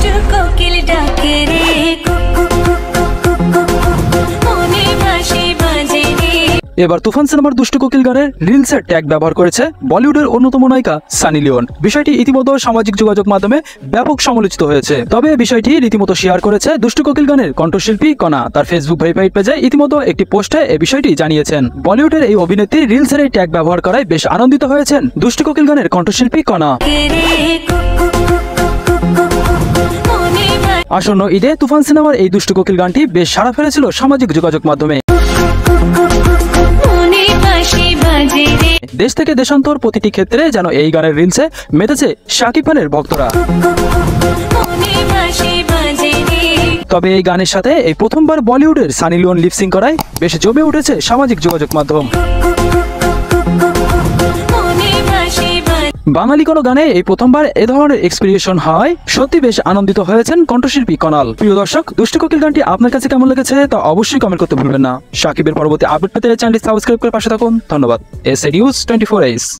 দুষ্টু কোকিল ডাকে রে মনে এবার তুফান সিনেমার দুষ্টু কোকিল গানের রিলসের ট্যাগ ব্যবহার করেছে বলিউডের অন্যতম নায়িকা সানি লিওন বিষয়টি ইতিমধ্যে সামাজিক যোগাযোগ মাধ্যমে ব্যাপক সমালোচিত হয়েছে তবে বিষয়টি রীতিমতো শেয়ার করেছে দুষ্টু কোকিল গানের কণ্ঠশিল্পী কণা তার ফেসবুক ভেরিফাইড পেজে ইতিমধ্যে একটি পোস্টে এই বিষয়টি জানিয়েছেন বলিউডের এই অভিনেত্রী রিলসের এই ট্যাগ ব্যবহার করায় বেশ আনন্দিত হয়েছেন দুষ্টু কোকিল গানের কণ্ঠশিল্পী কণা আসন্ন ঈদে তুফান সিনেমার এই দুষ্টু কোকিল গানটি বেশ সাড়া ফেলেছিল সামাজিক যোগাযোগ মাধ্যমে। দেশ থেকে দেশান্তর প্রতিটি ক্ষেত্রে যেন এই গানের রিলসে মেতেছে শাকিব খানের ভক্তরা। তবে এই গানের সাথে এই প্রথমবার বলিউডের সানি লিওন লিপসিং করায় বেশ জমে উঠেছে সামাজিক যোগাযোগ মাধ্যম। বাঙালি কোনো গানে এই প্রথমবার এ ধরনের এক্সপিরিয়েশন হয়। সত্যি বেশ আনন্দিত হয়েছেন কণ্ঠশিল্পী কনাল। প্রিয় দর্শক, দুষ্টু কোকিল গানটি আপনার কাছে কেমন লেগেছে তা অবশ্যই কমেন্ট করতে ভুলবেন না। সাকিবের পরবর্তী আপডেট পেতে চ্যানেলটি সাবস্ক্রাইব করে পাশে থাকুন। ধন্যবাদ। এস নিউজ টোয়েন্টি ফোর এইস